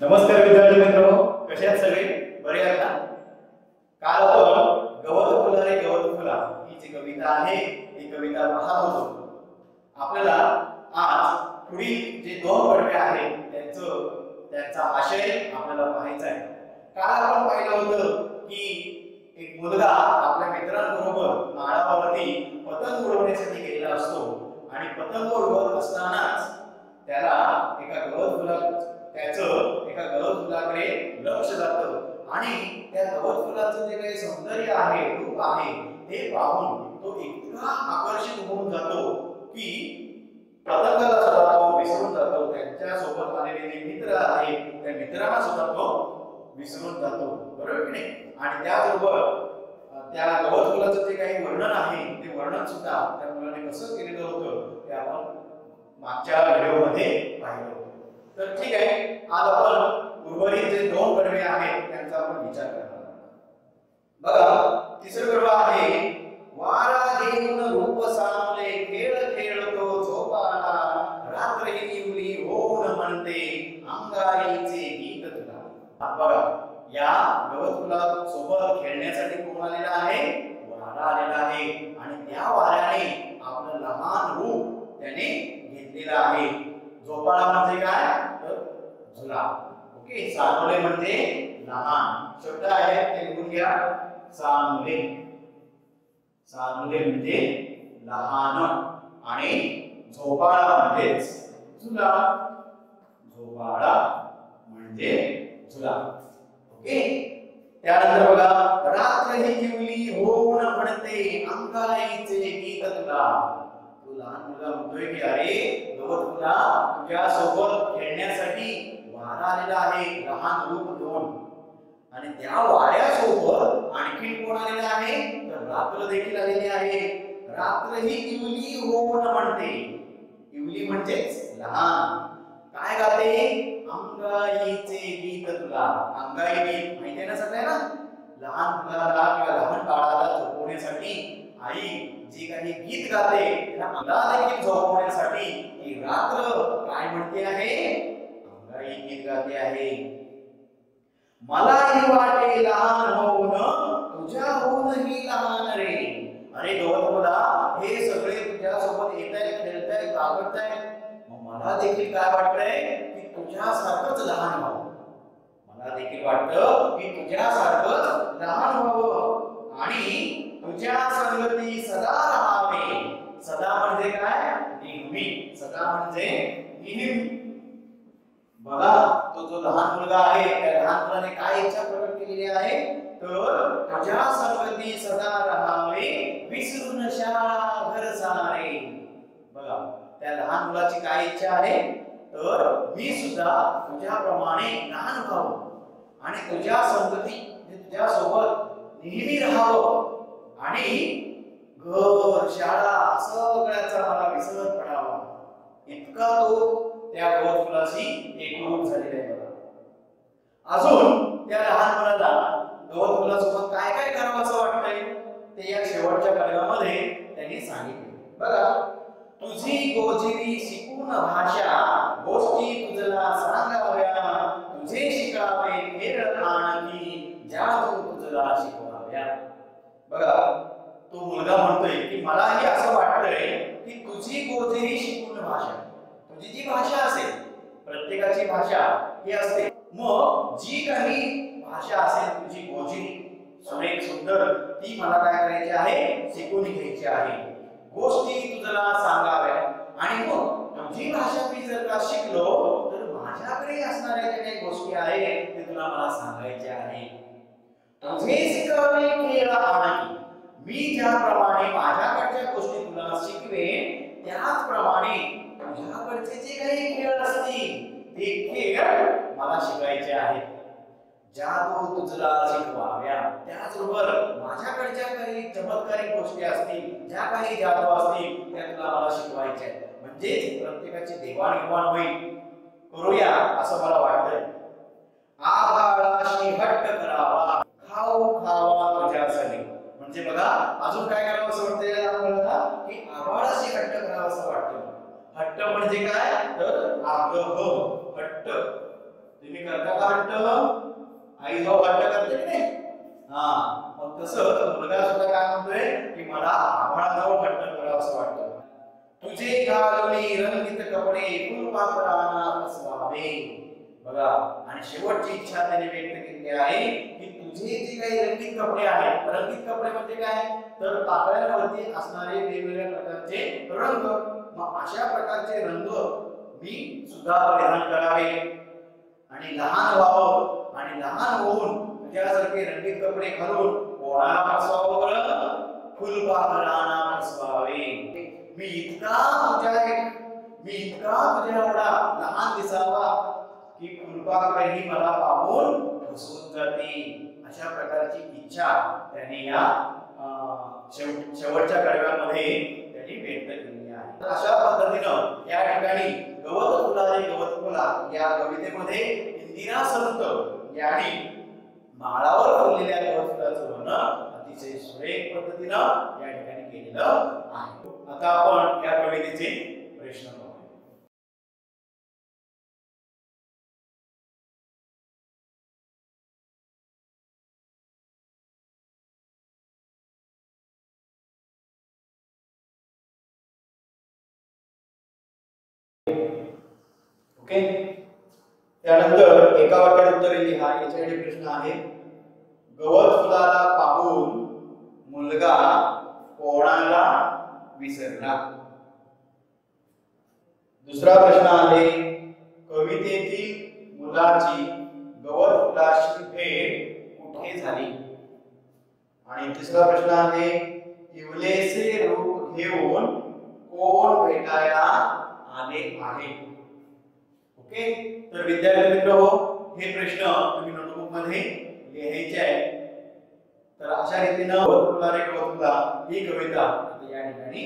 नमस्कार विद्यार्थी मित्र कसे आहात सगळे? बरे आहात ना? काल आपण गवत फुला रे गवत फुला ही जी कविता आहे ती कविता पाहत होतो. आपल्याला आज पुढील जे दोन पडके आहेत त्यांचं त्यांचा आशय आपल्याला पाहायचा आहे. काल आपण पाहिलं होतं की एक मुलगा आपल्या मित्रांबरोबर माळावरती पतंग उडवण्यासाठी गेलेला असतो आणि पतंग उडवत असतानाच त्याला एका गवत फुला त्याचं एका गवत फुलाकडे लक्ष जातं आणि त्या गवत फुलाचं जे काही सौंदर्य आहे रूप आहे ते पाहून तो इतका आकर्षित होऊन जातो की पतंगाला सुद्धा तो विसरून जातो त्यांच्या सोबत जे मित्र आहे त्या मित्रांना सुद्धा तो विसरून जातो. बरोबर की नाही? आणि त्याचबरोबर त्या गवत फुलाचं जे काही वर्णन आहे ते वर्णन सुद्धा त्या मुलाने कसं केलेलं होतं ते आपण मागच्या व्हिडिओमध्ये पाहिलं तर ठीक आहे आज आपण उर्वरित जे दोन कडवे आहेत त्यांचा आपण विचार करणार बघा तिसरं कडवं आहे वारा घेऊन रूप सामले खेळ खेळतो झोपाला रात्र ही निवली होऊन म्हणते घेतलेलं आहे. झोपाळा म्हणजे काय? तर झुला. ओके सानोले म्हणजे लहान. शब्द आहे ते लिहून घ्या. सानोले. सानोले म्हणजे लहान. आणि झोपाळा म्हणजेच झुला. झोपाळा म्हणजे झुला. ओके त्यानंतर बघा रात्र ही जिवली होऊन म्हणते अंगाईचे गीत तुला. तो लहान मुलगा म्हणतोय की अरे गवत तुला तुझ्या सोबत खेळण्यासाठी वारा आलेला आहे लहान रूप घेऊन. आणि त्या वाऱ्यासोबत आणखी कोण आलेला आहे? तर रात्र देखील आलेली आहे. रात्र ही इवली होऊन म्हणते. इवली म्हणजेच लहान. काय गाते? अंगाईचे गीत तुला. अंगाई गीत. माहिती आहे ना सगळ्यांना? लहान मुलाला किंवा लहान बाळाला झोपवण्यासाठी आई जी काही गीत गाते त्या मला देखील झोपवण्यासाठी ती रात्र काय म्हणते आहे? अंगाई गीत गाते आहे. मलाही वाटे लहान होऊन तुझ्या होऊनही लहान रे. अरे गौतम हे सगळे तुझ्या सोबत येत आहे खेळत आहे आहे मग मला देखील काय वाटतंय? की तुझ्यासारखंच लहान व्हावं. मला देखील वाटतं की तुझ्यासारखंच लहान व्हावं. लहान मुलगा आहे त्या लहान मुलाने काय इच्छा प्रकट केलेली आहे? तर तुझ्या संगती सदा राहावे विसरून नशा घर सारे बघा त्या लहान मुलाची काय इच्छा आहे? तर मी सुद्धा तुझ्याप्रमाणे लहान व्हावं. आणि तुझ्या संगती म्हणजे तुझ्या सोबत नेहमी राहावं. आणि घर शाळा सगळ्याचा मला विसर पडावा. इतका तो त्या गवत फुलाशी एकरूप अजून त्या लहान मुलाला गवत मुलासोबत काय काय करावं असं वाटतंय ते या शेवटच्या कलमामध्ये त्यांनी सांगितले. बघा तुझी गोजिरी शिकून भाषा गोष्टी तुझला सांगाव्या तुझे शिकावे केरळ आणखी जादू तुझला शिकवाव्या. बघा तो मुलगा म्हणतोय की मलाही असं वाटतंय की तुझी गोजिरी शिकून भाषा तुझी जी भाषा असेल प्रत्येकाची भाषा ही असते. मग जी काही भाषा असेल तुझी गोजिरी सुरेख सुंदर ती मला काय करायची आहे? शिकून घ्यायची आहे. गोष्टी तुझला सांगाव्या. आणि मग तुझी भाषा मी जर का शिकलो तर माझ्याकडे असणाऱ्या ज्या काही गोष्टी आहेत ते तुला मला सांगायचे आहे. तुझे शिकवणे खेळ आणि मी ज्याप्रमाणे माझ्याकडच्या गोष्टी तुला शिकवेन त्याचप्रमाणे तुझ्याकडचे जे काही खेळ असतील ते खेळ मला शिकायचे आहेत. जादू तुझला शिकवाव्या त्याचबरोबर माझ्याकडच्या काही चमत्कारिक गोष्टी असतील ज्या काही जादू असतील त्या तुला मला शिकवायच्या म्हणजे प्रत्येकाची देवाणघेवाण होईल. करूया असं मला वाटतंय. आभाळाशी हट्ट करावा खाऊ खावा तुझ्या सणी म्हणजे बघा अजून काय करावं असं वाटतंय आपल्याला की आभाळाशी हट्ट करावं असं वाटतं हट्ट म्हणजे काय? तर आग्रह. हट्ट तुम्ही करता वाटतं आई जाऊ हट्ट करते की नाही? हा. मग तसं तर मुलगा सुद्धा काय म्हणतोय की मला आभाळाजवळ हट्ट करा असं वाटतं. तुझे घालवले रंगीत कपडे फुलपाखरांना बघा आणि शेवटची इच्छा त्याने व्यक्त केली आहे की तुझे जे काही रंगीत कपडे आहेत रंगीत कपडे म्हणजे काय? तर पाकळ्यांवरती असणारे वेगवेगळ्या प्रकारचे रंग. मग अशा प्रकारचे रंग मी सुद्धा परिधान करावे. आणि लहान व्हावं आणि लहान होऊन त्यासारखे रंगीत कपडे घालून कोणाला फसवावं बरं? फुलपाखरांना फसवावे मी इतका तुझ्या मी इतका तुझ्या एवढा लहान दिसावा की फुलपाखरही मला पाहून फसवून जाते अशा प्रकारची इच्छा त्याने या अं, शेव- शेवटच्या कडव्यामध्ये त्यांनी व्यक्त केली आहे तर अशा पद्धतीनं या ठिकाणी गवत फुला रे गवत फुला या कवितेमध्ये इंदिरा संत यांनी माळावर फुललेल्या गवत फुलाचं वर्णन अतिशय सुरेख पद्धतीनं या ठिकाणी केलेलं आहे. आता आपण या कवितेचे प्रश्न ओके? त्यानंतर एका वाक्यात उत्तरे लिहा याच्याकडे प्रश्न आहे. गवत मुलगा कोणाला विसरला दुसरा प्रश्न आहे कवितेतील मुलाची गवत फुलाशी भेट कुठे झाली आणि तिसरा प्रश्न आहे इवलेसे रूप घेऊन कोण भेटायला आले आहे ओके तर विद्यार्थी मित्र हो हे प्रश्न तुम्ही नोटबुकमध्ये लिहायचे आहे तर अशा रीतीनं गवत फुला रे गवत फुला ही कविता या ठिकाणी